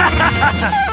Ha ha ha!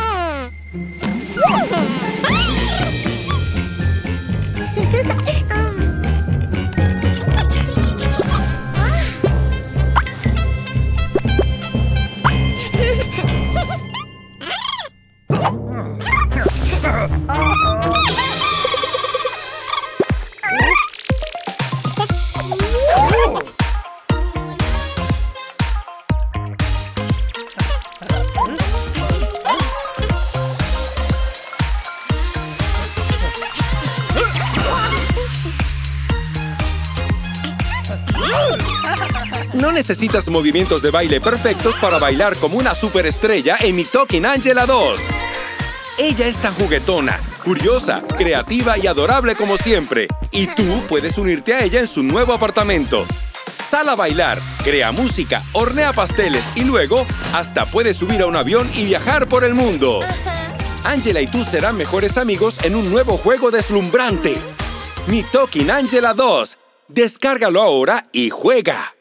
No necesitas movimientos de baile perfectos para bailar como una superestrella en Mi Talking Angela 2. Ella es tan juguetona, curiosa, creativa y adorable como siempre. Y tú puedes unirte a ella en su nuevo apartamento. Sal a bailar, crea música, hornea pasteles y luego hasta puedes subir a un avión y viajar por el mundo. Angela y tú serán mejores amigos en un nuevo juego deslumbrante. Mi Talking Angela 2. Descárgalo ahora y juega.